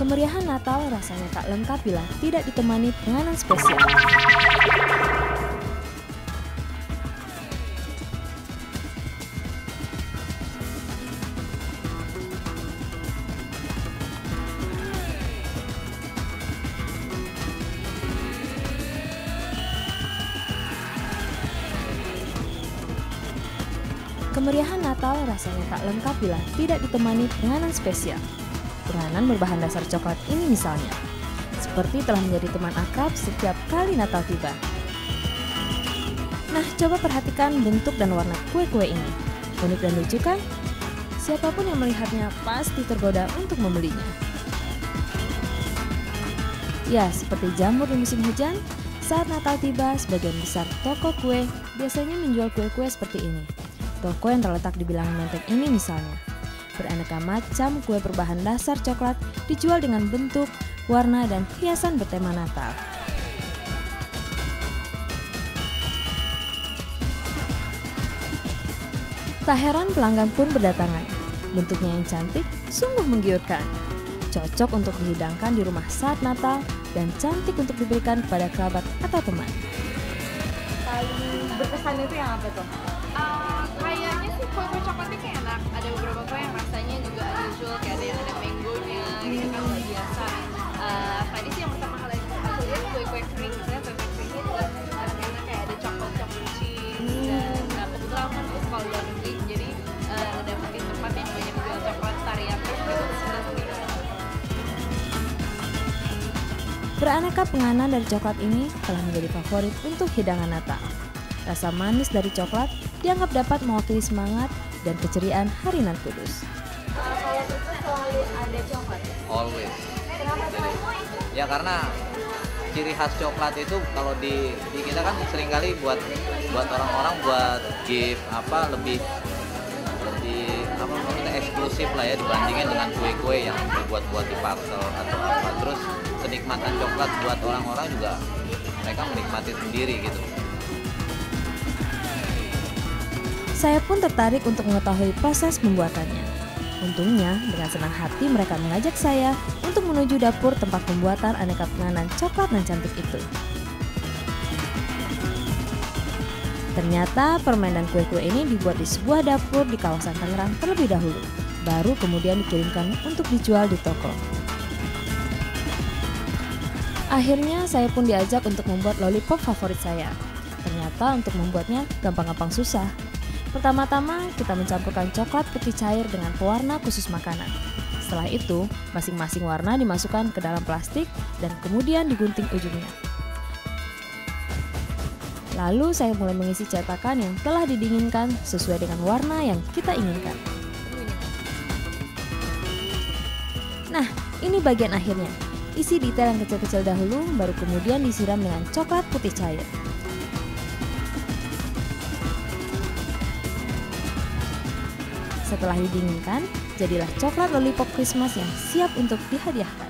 Kemeriahan Natal rasanya tak lengkap bila tidak ditemani penganan spesial. Kemeriahan Natal rasanya tak lengkap bila tidak ditemani penganan spesial. Penganan berbahan dasar coklat ini misalnya, seperti telah menjadi teman akrab setiap kali Natal tiba. Nah, coba perhatikan bentuk dan warna kue-kue ini. Unik dan lucu kan? Siapa pun yang melihatnya pasti tergoda untuk membelinya. Ya, seperti jamur di musim hujan, saat Natal tiba, sebagian besar toko kue biasanya menjual kue-kue seperti ini. Toko yang terletak di bilangan menteng ini misalnya. Beraneka macam kue berbahan dasar coklat dijual dengan bentuk, warna, dan hiasan bertema Natal. Tak heran pelanggan pun berdatangan. Bentuknya yang cantik, sungguh menggiurkan. Cocok untuk dihidangkan di rumah saat Natal dan cantik untuk diberikan kepada kerabat atau teman. Paling berkesan itu yang apa tuh? Uh, kayaknya sih kue-kue coklatnya kayak Beraneka penganan dari coklat ini telah menjadi favorit untuk hidangan Natal. Rasa manis dari coklat dianggap dapat mewakili semangat dan keceriaan hari Nan Kudus. Selalu ada coklat. always Kenapa Jadi, ya karena ciri khas coklat itu kalau di, di kita kan sering kali buat buat orang-orang buat gift apa lebih lebih apa maksudnya eksklusif lah ya dibandingin dengan kue-kue yang dibuat-buat di parcel atau apa terus kenikmatan coklat buat orang-orang juga mereka menikmati sendiri gitu Saya pun tertarik untuk mengetahui proses pembuatannya. Untungnya, dengan senang hati mereka mengajak saya untuk menuju dapur tempat pembuatan aneka penganan coklat dan cantik itu. Ternyata permen dan kue-kue ini dibuat di sebuah dapur di kawasan Tangerang terlebih dahulu, baru kemudian dikirimkan untuk dijual di toko. Akhirnya saya pun diajak untuk membuat lollipop favorit saya. Ternyata untuk membuatnya gampang-gampang susah. Pertama-tama kita mencampurkan coklat putih cair dengan pewarna khusus makanan. Setelah itu, masing-masing warna dimasukkan ke dalam plastik dan kemudian digunting ujungnya. Lalu saya mulai mengisi cetakan yang telah didinginkan sesuai dengan warna yang kita inginkan. Nah, ini bagian akhirnya. Isi detail yang kecil-kecil dahulu, baru kemudian disiram dengan coklat putih cair. Setelah didinginkan, jadilah coklat lollipop Christmas yang siap untuk dihadiahkan.